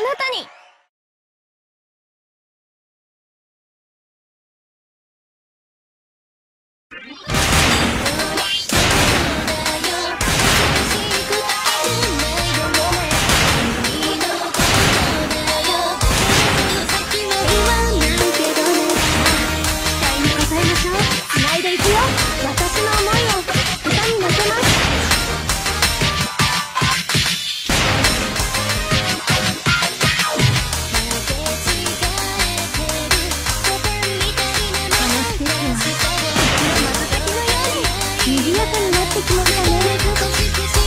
あなたに。ってきましたね。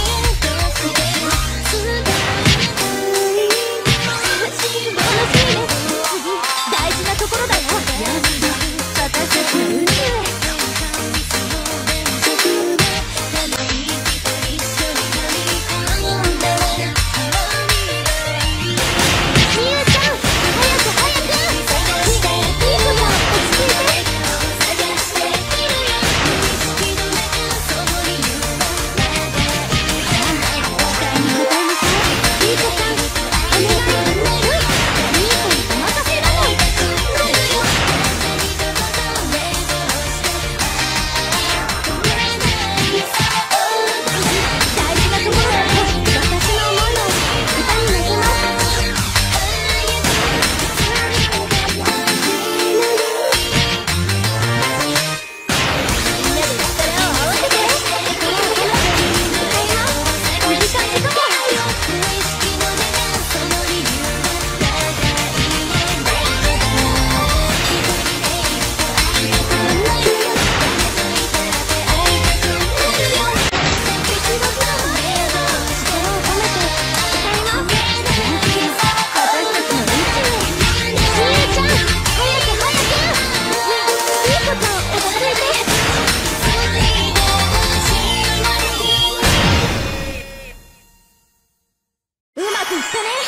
ね。